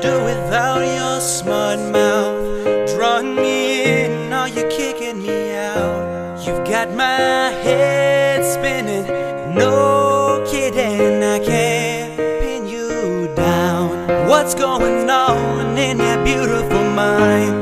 do without your smart mouth. Drawing me in, are you kicking me out? You've got my head spinning, no kidding, I can't pin you down. What's going on in that beautiful mind?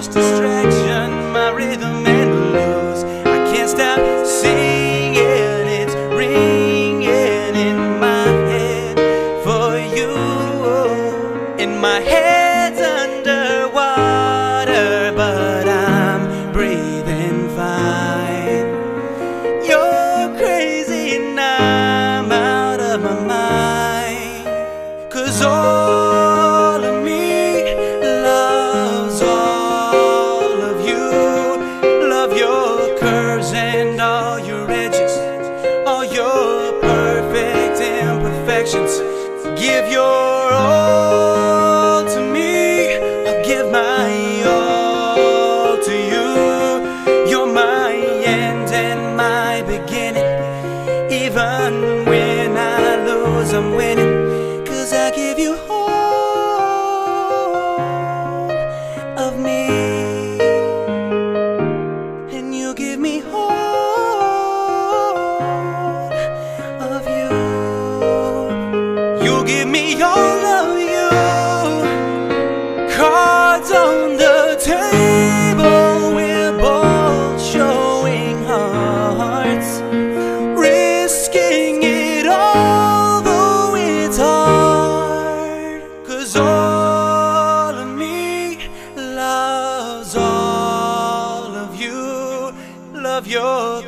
Worst distraction, my rhythm and blues. I can't stop singing, it's ringing in my head for you. Oh, in my head's Even when I lose, I'm winning. Cause I give you all of me. And you give me all of you. You give